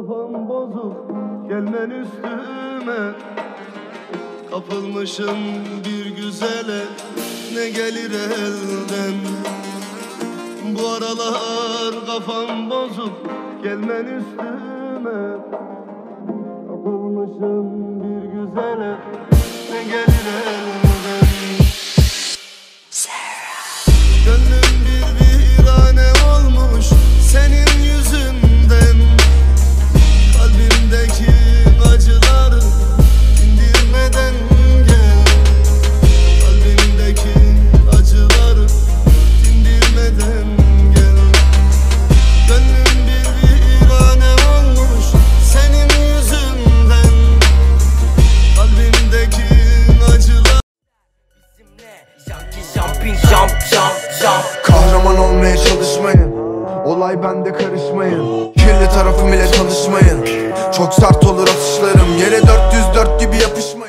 kafam bozuk gelmen üstüme. Kapılmışım bir güzele ne gelir elden? Bu aralar kafam bozuk gelmen üstüme. Kapılmışım bir güzele ne gelir elden Kahraman olmaya çalışmayın. Olay bende karışmayın. Kirli tarafım ile tanışmayın. Çok sert olur atışlarım. Yere 404 gibi yapışmayın